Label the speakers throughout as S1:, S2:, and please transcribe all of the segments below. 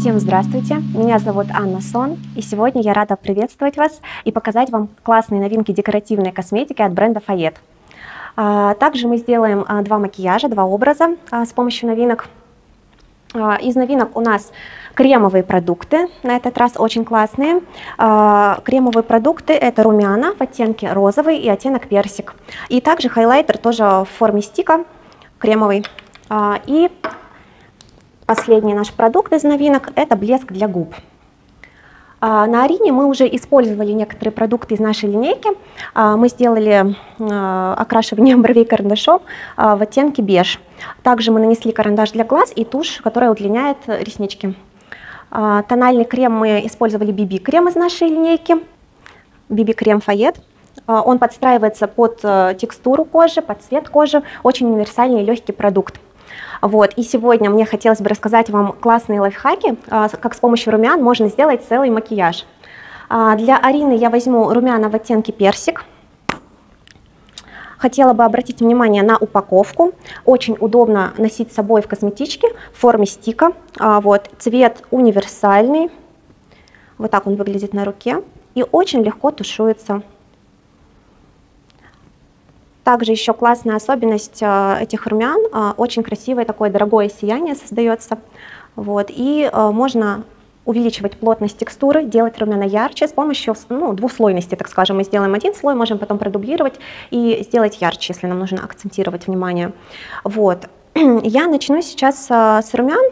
S1: Всем здравствуйте, меня зовут Анна Сон, и сегодня я рада приветствовать вас и показать вам классные новинки декоративной косметики от бренда Fayette. А, также мы сделаем а, два макияжа, два образа а, с помощью новинок. Из новинок у нас кремовые продукты, на этот раз очень классные. Кремовые продукты это румяна в оттенке розовый и оттенок персик. И также хайлайтер тоже в форме стика, кремовый. И Последний наш продукт из новинок – это блеск для губ. А, на Арине мы уже использовали некоторые продукты из нашей линейки. А, мы сделали а, окрашивание бровей карандашом в оттенке беж. Также мы нанесли карандаш для глаз и тушь, которая удлиняет реснички. Тональный крем мы использовали BB-крем из нашей линейки. BB-крем Фayет. Он подстраивается под э, текстуру кожи, под цвет кожи. Очень универсальный и легкий продукт. Вот. И сегодня мне хотелось бы рассказать вам классные лайфхаки, а, как с помощью румян можно сделать целый макияж. А, для Арины я возьму румяна в оттенке персик. Хотела бы обратить внимание на упаковку. Очень удобно носить с собой в косметичке в форме стика. А, вот. Цвет универсальный. Вот так он выглядит на руке. И очень легко тушуется также еще классная особенность э, этих румян, э, очень красивое такое дорогое сияние создается. Вот, и можно увеличивать плотность текстуры, делать румяна ярче с помощью ну, двуслойности, так скажем. Мы сделаем один слой, можем потом продублировать и сделать ярче, если нам нужно акцентировать внимание. Вот. Я начну сейчас с румян.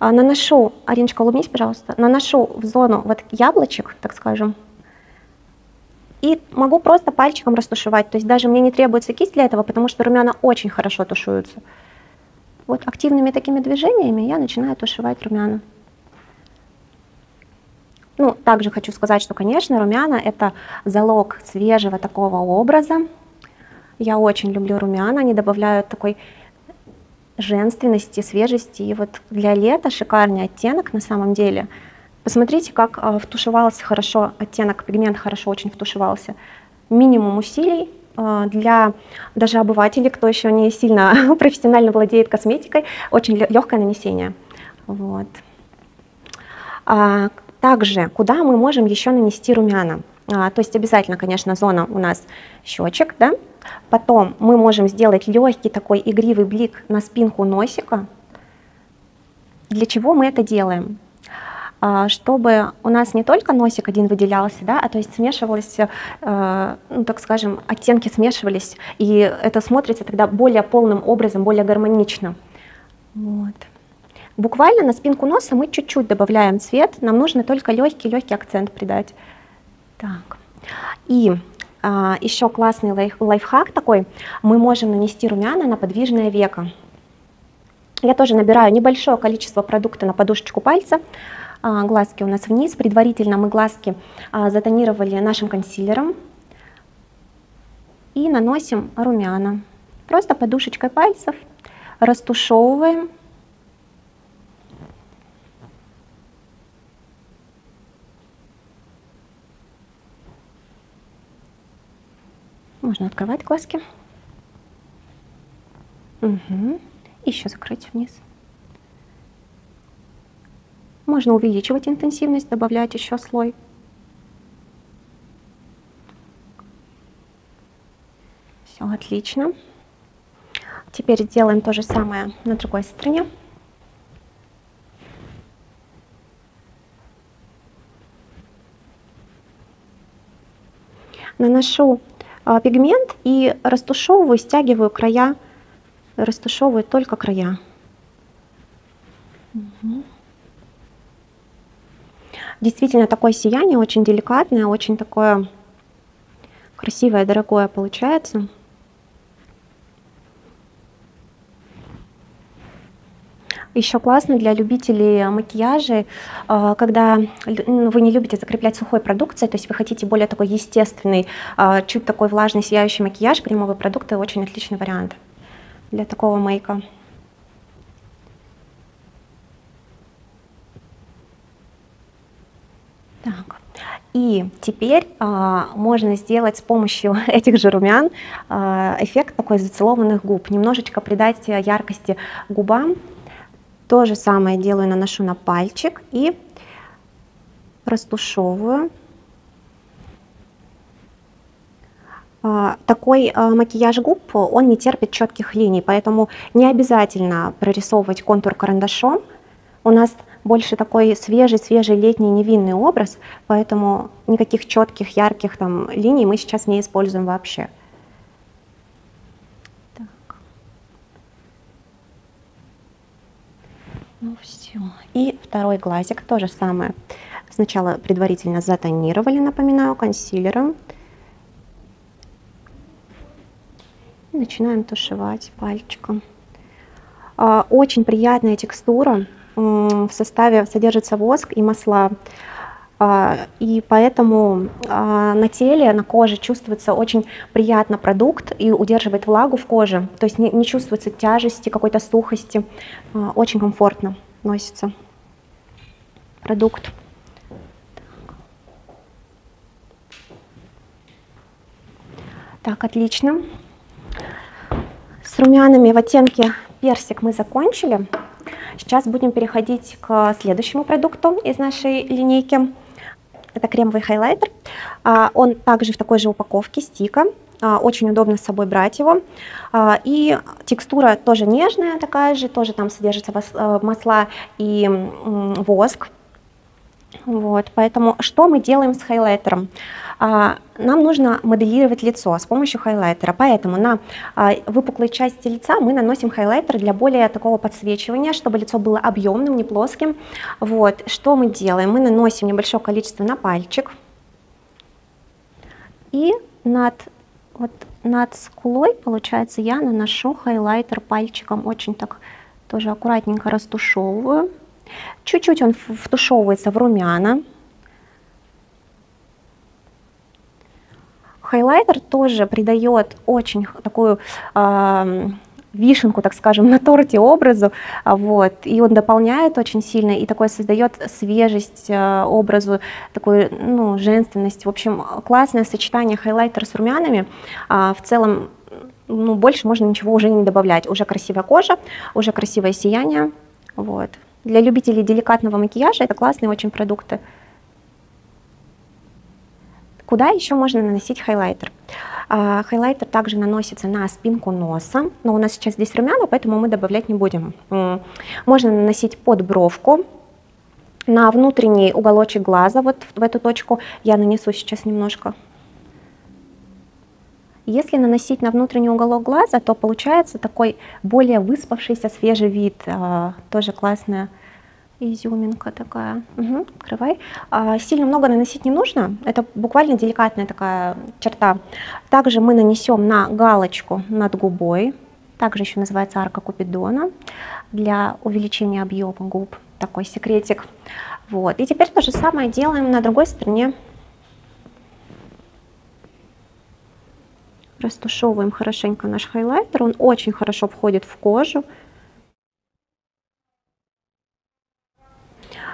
S1: Наношу, Ариночка, улыбнись, пожалуйста, наношу в зону вот яблочек, так скажем, и могу просто пальчиком растушевать. То есть даже мне не требуется кисть для этого, потому что румяна очень хорошо тушуются. Вот активными такими движениями я начинаю тушевать румяна. Ну, также хочу сказать, что, конечно, румяна – это залог свежего такого образа. Я очень люблю румяна, они добавляют такой женственности, свежести. И вот для лета шикарный оттенок на самом деле – Посмотрите, как э, втушевался хорошо оттенок, пигмент хорошо очень втушевался. Минимум усилий э, для даже обывателей, кто еще не сильно профессионально владеет косметикой, очень легкое нанесение. Вот. А, также, куда мы можем еще нанести румяна? А, то есть обязательно, конечно, зона у нас щечек, да? Потом мы можем сделать легкий такой игривый блик на спинку носика. Для чего мы это делаем? А, чтобы у нас не только носик один выделялся, да, а то есть смешивалось, э, ну, так скажем, оттенки смешивались, и это смотрится тогда более полным образом, более гармонично. Вот. Буквально на спинку носа мы чуть-чуть добавляем цвет, нам нужно только легкий-легкий акцент придать. Так. И а, еще классный лайф, лайфхак такой, мы можем нанести румяна на подвижное веко. Я тоже набираю небольшое количество продукта на подушечку пальца, а, глазки у нас вниз. Предварительно мы глазки а, затонировали нашим консилером. И наносим румяна. Просто подушечкой пальцев растушевываем. Можно открывать глазки. Угу. Еще закрыть вниз. Можно увеличивать интенсивность, добавлять еще слой. Все отлично. Теперь делаем то же самое на другой стороне. Наношу пигмент и растушевываю, стягиваю края, растушевываю только края. Действительно, такое сияние очень деликатное, очень такое красивое, дорогое получается. Еще классно для любителей макияжа, э, когда ну, вы не любите закреплять сухой продукцией, то есть вы хотите более такой естественный, э, чуть такой влажный, сияющий макияж, кремовые продукты очень отличный вариант для такого мейка. Так. И теперь а, можно сделать с помощью этих же румян а, эффект такой зацелованных губ, немножечко придать яркости губам. То же самое делаю, наношу на пальчик и растушевываю. А, такой а, макияж губ, он не терпит четких линий, поэтому не обязательно прорисовывать контур карандашом. У нас больше такой свежий-свежий летний невинный образ, поэтому никаких четких, ярких там линий мы сейчас не используем вообще. Ну все. И второй глазик, то же самое. Сначала предварительно затонировали, напоминаю, консилером. И начинаем тушевать пальчиком. А, очень приятная текстура в составе содержится воск и масла. А, и поэтому а, на теле, на коже чувствуется очень приятно продукт и удерживает влагу в коже. То есть не, чувствуется тяжести, какой-то сухости. А, очень комфортно носится продукт. Так, отлично. С румянами в оттенке персик мы закончили. Сейчас будем переходить к следующему продукту из нашей линейки. Это кремовый хайлайтер. А, он также в такой же упаковке стика. Очень удобно с собой брать его. А, и текстура тоже нежная такая же, тоже там содержится э, масла и воск. Вот, поэтому что мы делаем с хайлайтером? А, нам нужно моделировать лицо с помощью хайлайтера, поэтому на а, выпуклой части лица мы наносим хайлайтер для более такого подсвечивания, чтобы лицо было объемным, не плоским. Вот, что мы делаем? Мы наносим небольшое количество на пальчик и над, вот, над скулой, получается, я наношу хайлайтер пальчиком, очень так тоже аккуратненько растушевываю. Чуть-чуть он втушевывается в румяна. Хайлайтер тоже придает очень такую э, вишенку, так скажем, на торте образу, вот, и он дополняет очень сильно, и такой создает свежесть э, образу, такую, ну, женственность, в общем, классное сочетание хайлайтера с румянами, э, в целом, ну, больше можно ничего уже не добавлять, уже красивая кожа, уже красивое сияние, вот. Для любителей деликатного макияжа это классные очень продукты. Куда еще можно наносить хайлайтер? А, хайлайтер также наносится на спинку носа, но у нас сейчас здесь румяна, поэтому мы добавлять не будем. Можно наносить под бровку, на внутренний уголочек глаза, вот в эту точку я нанесу сейчас немножко если наносить на внутренний уголок глаза, то получается такой более выспавшийся свежий вид. А, тоже классная изюминка такая. Угу, открывай. А, сильно много наносить не нужно. Это буквально деликатная такая черта. Также мы нанесем на галочку над губой. Также еще называется арка Купидона. Для увеличения объема губ. Такой секретик. Вот. И теперь то же самое делаем на другой стороне Растушевываем хорошенько наш хайлайтер. Он очень хорошо входит в кожу.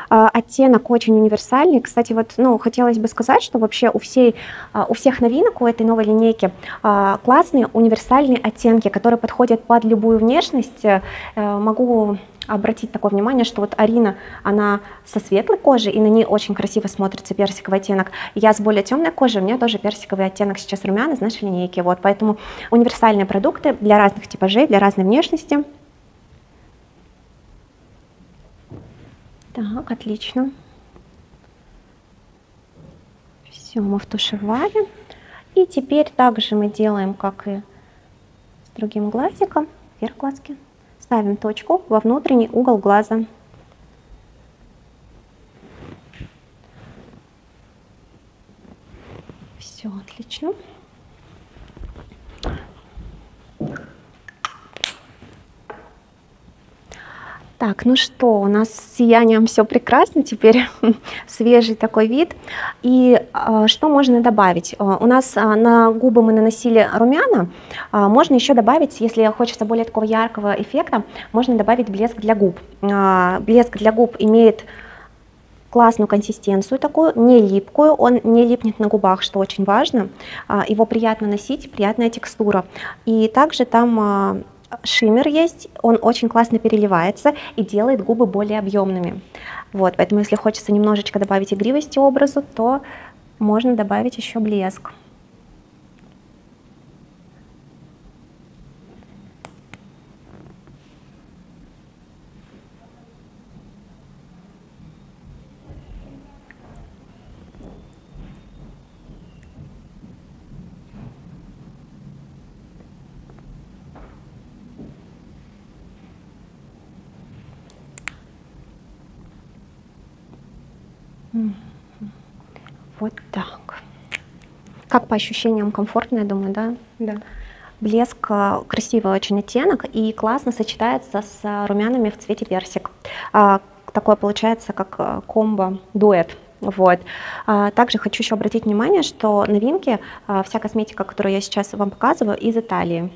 S1: А, оттенок очень универсальный. Кстати, вот, ну, хотелось бы сказать, что вообще у, всей, а, у всех новинок у этой новой линейки а, классные универсальные оттенки, которые подходят под любую внешность. Э, могу обратить такое внимание, что вот Арина, она со светлой кожей, и на ней очень красиво смотрится персиковый оттенок. Я с более темной кожей, у меня тоже персиковый оттенок сейчас румяна из нашей линейки. Вот, поэтому универсальные продукты для разных типажей, для разной внешности. Так, отлично. Все, мы втушевали. И теперь также мы делаем, как и с другим глазиком, вверх глазки. Ставим точку во внутренний угол глаза. Все отлично. Так, ну что, у нас с сиянием все прекрасно, теперь свежий такой вид. И э, что можно добавить? Э, у нас э, на губы мы наносили румяна, можно еще добавить, если хочется более такого яркого эффекта, можно добавить блеск для губ. Блеск для губ имеет классную консистенцию такую, не липкую, он не липнет на губах, что очень важно. Его приятно носить, приятная текстура. И также там шиммер есть, он очень классно переливается и делает губы более объемными. Вот, поэтому если хочется немножечко добавить игривости образу, то можно добавить еще блеск. Вот так. Как по ощущениям комфортно, я думаю, да?
S2: Да.
S1: Блеск, э, красивый очень оттенок и классно сочетается с румянами в цвете персик. А, такое получается как э, комбо-дуэт. Вот. А, также хочу еще обратить внимание, что новинки, а, вся косметика, которую я сейчас вам показываю, из Италии.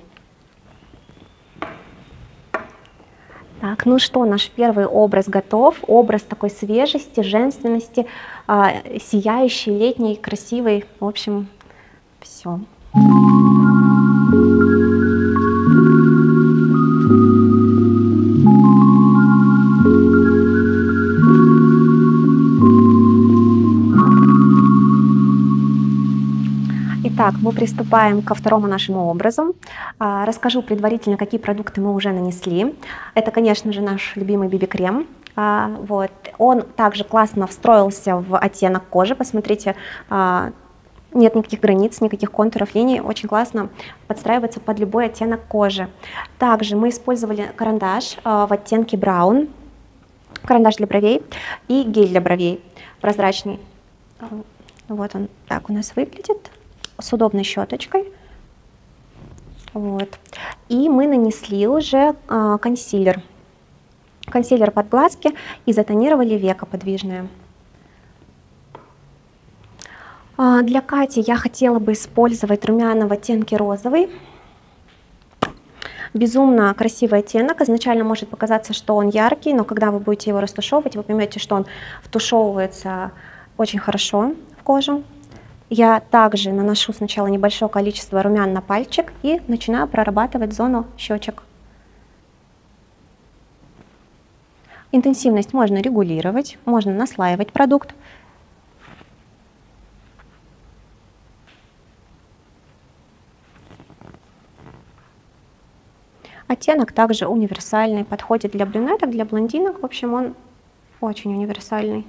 S1: Так, ну что, наш первый образ готов. Образ такой свежести, женственности, э, сияющий, летний, красивый. В общем, все. Итак, мы приступаем ко второму нашему образу. А, расскажу предварительно, какие продукты мы уже нанесли. Это, конечно же, наш любимый BB-крем. А, вот. Он также классно встроился в оттенок кожи. Посмотрите, а, нет никаких границ, никаких контуров, линий. Очень классно подстраивается под любой оттенок кожи. Также мы использовали карандаш в оттенке браун, карандаш для бровей и гель для бровей прозрачный. Вот он так у нас выглядит с удобной щеточкой. Вот. И мы нанесли уже э, консилер. Консилер под глазки и затонировали веко подвижное. А для Кати я хотела бы использовать румяна в оттенке розовый. Безумно красивый оттенок. Изначально может показаться, что он яркий, но когда вы будете его растушевывать, вы поймете, что он втушевывается очень хорошо в кожу. Я также наношу сначала небольшое количество румян на пальчик и начинаю прорабатывать зону щечек. Интенсивность можно регулировать, можно наслаивать продукт. Оттенок также универсальный, подходит для брюнеток, для блондинок. В общем, он очень универсальный.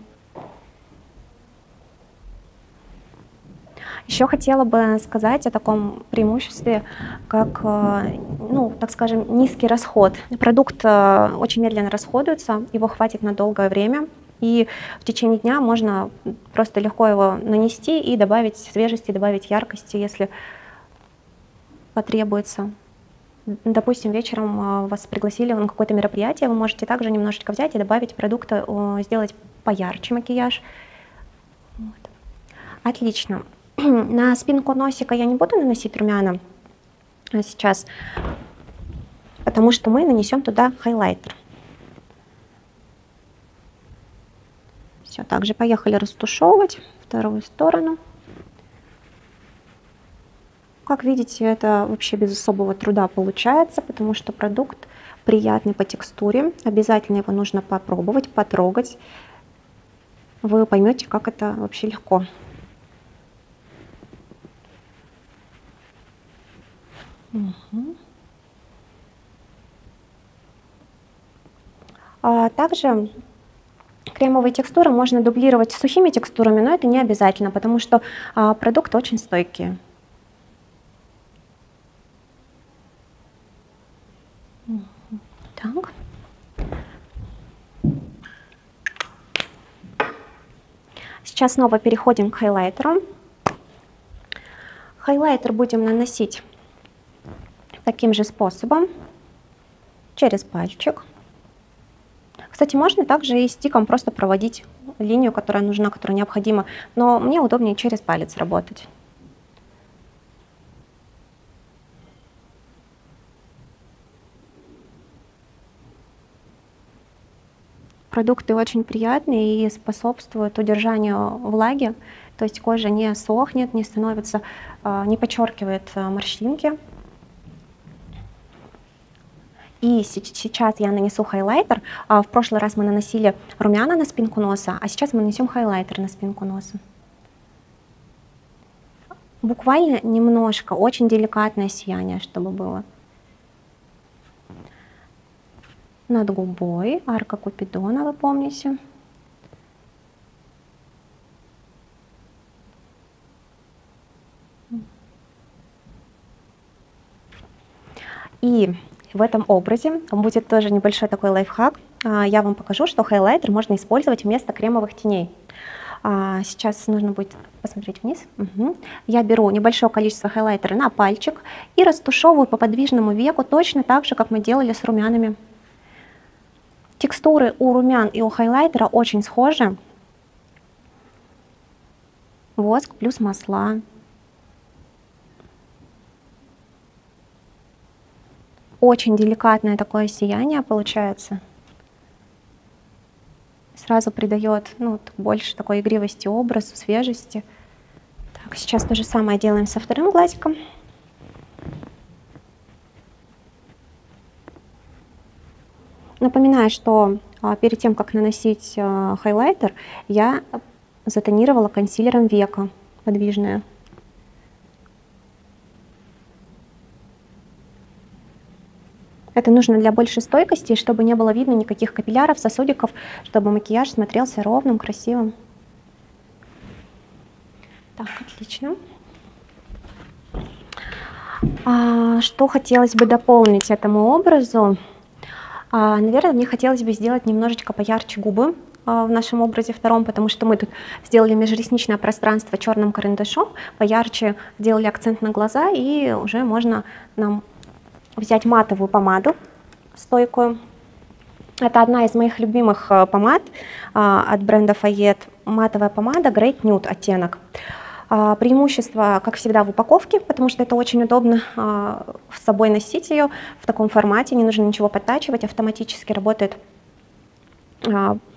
S1: Еще хотела бы сказать о таком преимуществе, как, э, ну, так скажем, низкий расход. Продукт э, очень медленно расходуется, его хватит на долгое время, и в течение дня можно просто легко его нанести и добавить свежести, добавить яркости, если потребуется. Допустим, вечером э, вас пригласили на какое-то мероприятие, вы можете также немножечко взять и добавить продукта, сделать поярче макияж. Вот. Отлично. На спинку носика я не буду наносить румяна сейчас, потому что мы нанесем туда хайлайтер. Все, также поехали растушевывать вторую сторону. Как видите, это вообще без особого труда получается, потому что продукт приятный по текстуре. Обязательно его нужно попробовать, потрогать. Вы поймете, как это вообще легко. Угу. А также кремовые текстуры можно дублировать сухими текстурами, но это не обязательно, потому что а, продукты очень стойкие. Так. Сейчас снова переходим к хайлайтеру. Хайлайтер будем наносить таким же способом через пальчик. Кстати, можно также и стиком просто проводить линию, которая нужна, которая необходима, но мне удобнее через палец работать. Продукты очень приятные и способствуют удержанию влаги, то есть кожа не сохнет, не становится, а, не подчеркивает а, морщинки. И сейчас я нанесу хайлайтер. В прошлый раз мы наносили румяна на спинку носа, а сейчас мы нанесем хайлайтер на спинку носа. Буквально немножко, очень деликатное сияние, чтобы было. Над губой, арка Купидона, вы помните. И в этом образе будет тоже небольшой такой лайфхак. А, я вам покажу, что хайлайтер можно использовать вместо кремовых теней. А, сейчас нужно будет посмотреть вниз. Угу. Я беру небольшое количество хайлайтера на пальчик и растушевываю по подвижному веку точно так же, как мы делали с румянами. Текстуры у румян и у хайлайтера очень схожи. Воск плюс масла. Очень деликатное такое сияние получается сразу придает ну, больше такой игривости образу, свежести. Так, сейчас то же самое делаем со вторым глазиком. Напоминаю, что а, перед тем, как наносить а, хайлайтер, я затонировала консилером века подвижное. Это нужно для большей стойкости, чтобы не было видно никаких капилляров, сосудиков, чтобы макияж смотрелся ровным, красивым. Так, отлично. А, что хотелось бы дополнить этому образу? А, наверное, мне хотелось бы сделать немножечко поярче губы а, в нашем образе втором, потому что мы тут сделали межресничное пространство черным карандашом, поярче сделали акцент на глаза, и уже можно нам взять матовую помаду стойкую. Это одна из моих любимых э, помад а, от бренда Fayette. Матовая помада Great Nude оттенок. А, преимущество, как всегда, в упаковке, потому что это очень удобно а, с собой носить ее в таком формате, не нужно ничего подтачивать, автоматически работает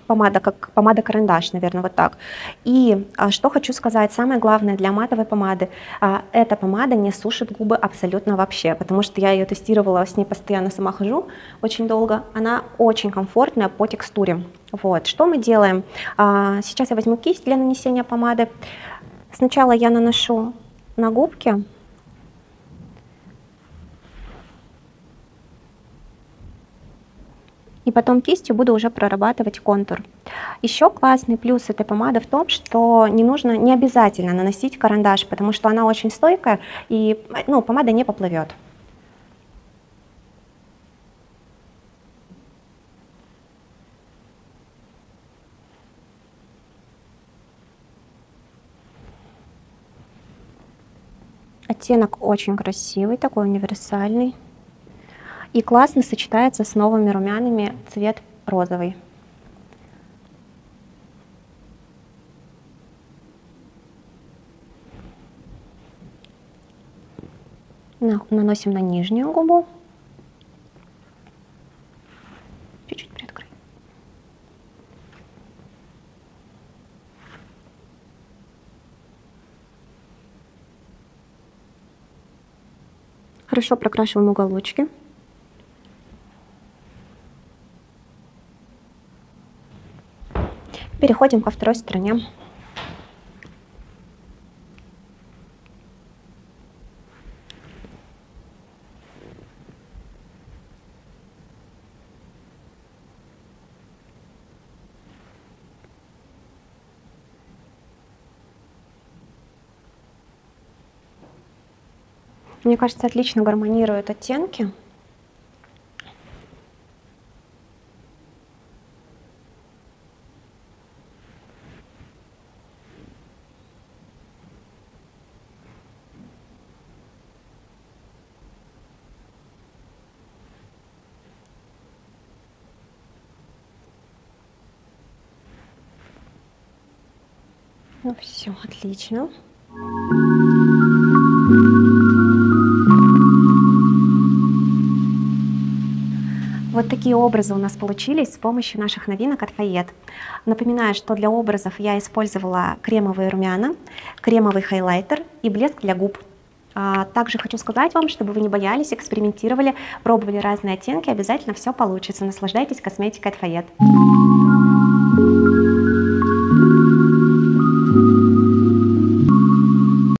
S1: помада, как помада-карандаш, наверное, вот так. И а, что хочу сказать, самое главное для матовой помады, а, эта помада не сушит губы абсолютно вообще, потому что я ее тестировала, с ней постоянно сама хожу очень долго, она очень комфортная по текстуре. Вот, что мы делаем? А, сейчас я возьму кисть для нанесения помады. Сначала я наношу на губки, и потом кистью буду уже прорабатывать контур. Еще классный плюс этой помады в том, что не нужно, не обязательно наносить карандаш, потому что она очень стойкая и ну, помада не поплывет. Оттенок очень красивый, такой универсальный. И классно сочетается с новыми румянами цвет розовый. Наносим на нижнюю губу. Хорошо прокрашиваем уголочки. Переходим ко второй стороне. Мне кажется, отлично гармонируют оттенки. Ну все, отлично. Вот такие образы у нас получились с помощью наших новинок от Фayet. Напоминаю, что для образов я использовала кремовые румяна, кремовый хайлайтер и блеск для губ. А, также хочу сказать вам, чтобы вы не боялись, экспериментировали, пробовали разные оттенки, обязательно все получится. Наслаждайтесь косметикой от Фayet.